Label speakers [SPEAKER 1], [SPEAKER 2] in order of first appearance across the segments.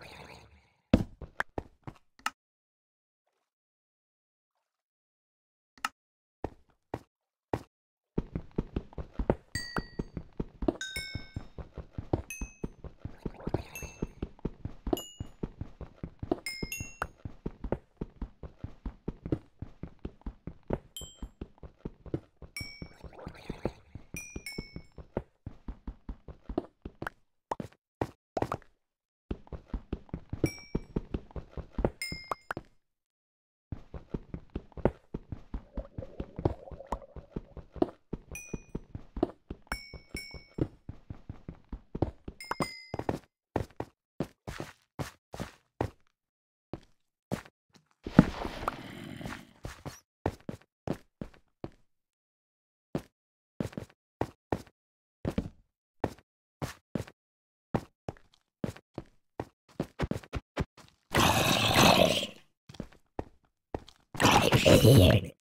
[SPEAKER 1] Thank you. idiot.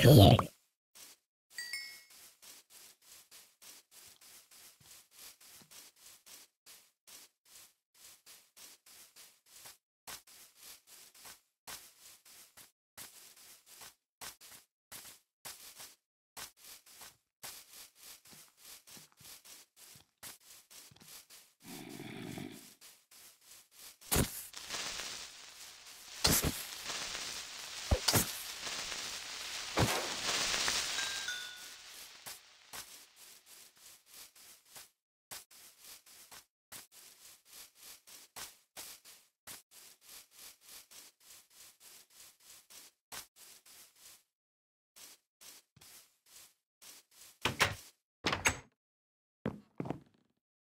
[SPEAKER 1] here.